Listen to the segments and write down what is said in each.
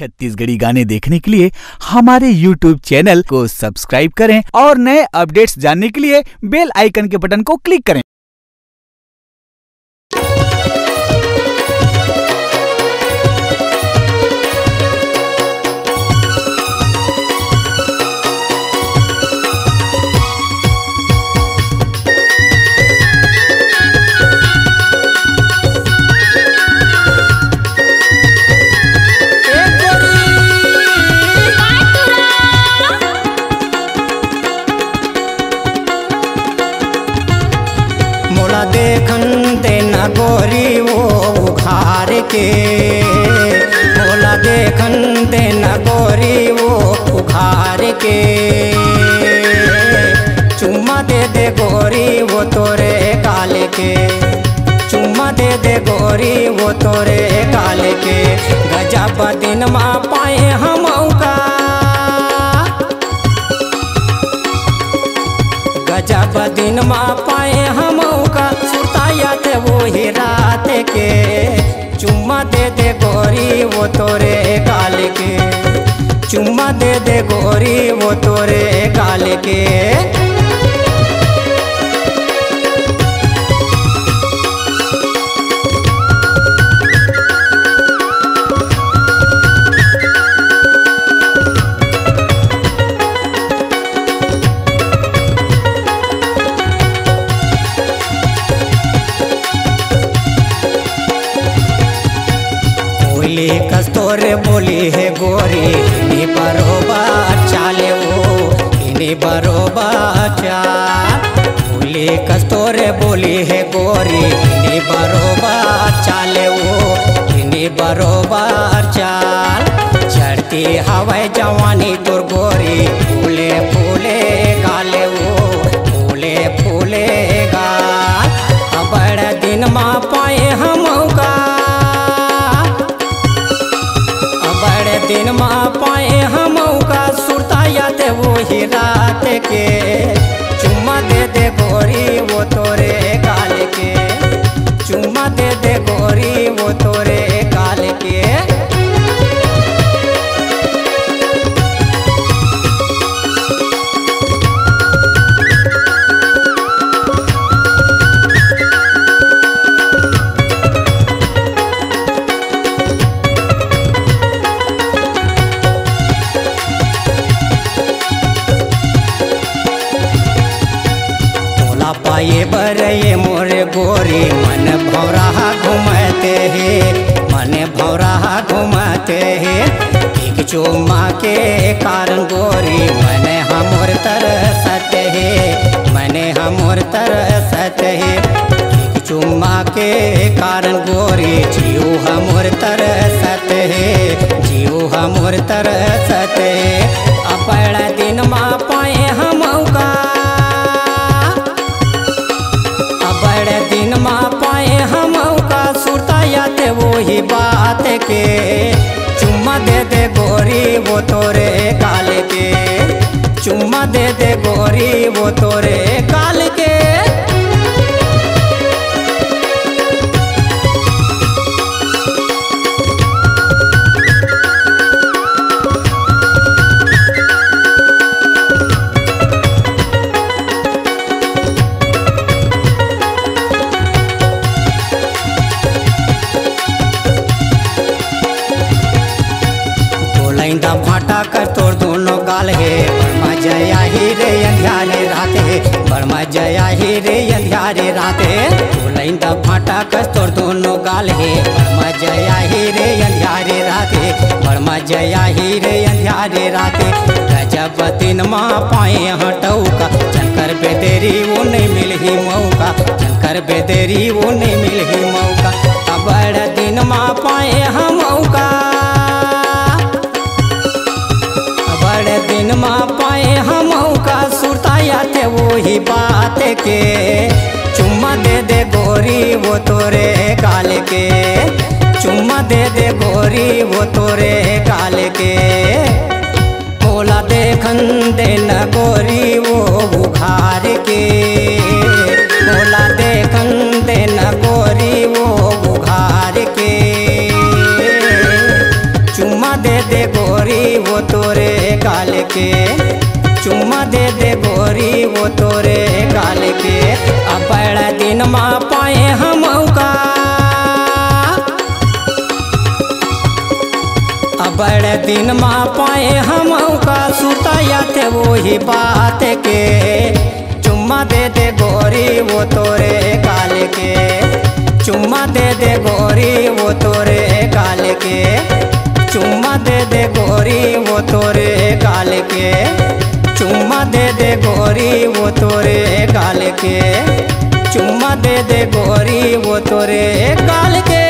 छत्तीसगढ़ी गाने देखने के लिए हमारे YouTube चैनल को सब्सक्राइब करें और नए अपडेट्स जानने के लिए बेल आइकन के बटन को क्लिक करें। देखन देना गोरी वो उखार के। मोला देखन देना गोरी वो उखार के। चुम्मा दे दे गोरी वो तोरे काले के। चुम्मा दे दे गोरी वो तोरे काले के। गजब दिन मा पाए हम का गजब दिन मा ही रात के। चुम्मा दे दे गोरी, वो तोरे गाल के। चुम्मा दे दे गोरी, वो तोरे गाल के। बोली तोरे बोली है गोरी, इन्हीं बरोबर चाले वो, इन्हीं बरोबर चाल। बोली कस्तोरे बोली है गोरी, इन्हीं बरोबर चाले वो, इन्हीं बरोबर चाल। चढ़ती हवाई जवानी तुर गोरी रात पाए बरये मोरे गोरी मन भौरा घुमते हे। मन भौरा घुमते हे। एक चुम्मा के कारण गोरी, मन हमर तरसत हे। मन हमर तरसत हे। एक चुम्मा के कारण गोरी जियो हमर तरसत हे। जियो हमर तरसत हे। के। चुम्मा दे दे गोरी, वो तोरे काल के। चुम्मा दे दे गोरी, वो तोरे काल के। तोलैंदा भाटा कर तोर दोनों गाल हे। बर्मा जया ही रे अंधियारे रात हे। बर्मा जया ही रे अंधियारे रात हे। तोलैंदा भाटा कर तोर दोनों गाल हे। बर्मा जया ही रे अंधियारे रात हे। बर्मा जया ही रे अंधियारे रात हे। गजब दिन माँ पाए हटऊ का चनकर बेदेरी वो नहीं मिल ही मौका। चनकर बेदेरी वो नहीं मिल ही मौका। अब बड़ दिन माँ पाए हम का वो ही बात के। चुम्मा दे दे गोरी, वो तोरे काल के। चुम्मा दे दे गोरी, वो तोरे काल के। मोला देखन देना गोरी, वो बुखार के। मोला देखन देना गोरी, वो बुखार के। चुम्मा दे दे गोरी, वो तोरे काल के। चुम्मा दे दे गोरी, वो तोरे गाल के। अब दिन मा पाए हम का दिन मा पाए हम का सुताया थे वही बात के। चुम्मा दे दे गोरी, वो तोरे गाल के। चुम्मा दे दे गोरी, वो तोरे गाल के। चुम्मा दे दे गोरी, वो तोरे गाल के। चुम्मा दे दे गोरी, वो तोरे गाल के। चुम्मा दे दे गोरी, वो तोरे गाल के।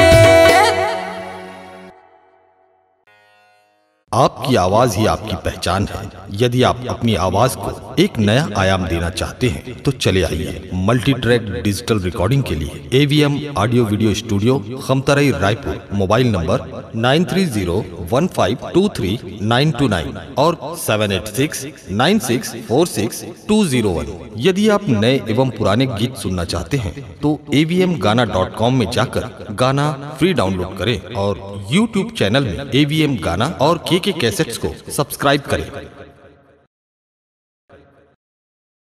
आपकी आवाज़ ही आपकी पहचान है। यदि आप अपनी आवाज़ को एक नया आयाम देना चाहते हैं तो चले आइए मल्टी ट्रैक डिजिटल रिकॉर्डिंग के लिए AVM audio video studio Khamtarai Raipur, mobile number nine three zero one five two three nine two nine और seven eight six nine six four six two zero one. यदि आप नए एवं पुराने गीत सुनना चाहते हैं तो एवीएम गाना डॉट कॉम में जाकर गाना फ्री डाउनलोड करें और यूट्यूब चैनल में एवीएम गाना और के के कैसेट्स को सब्सक्राइब करें।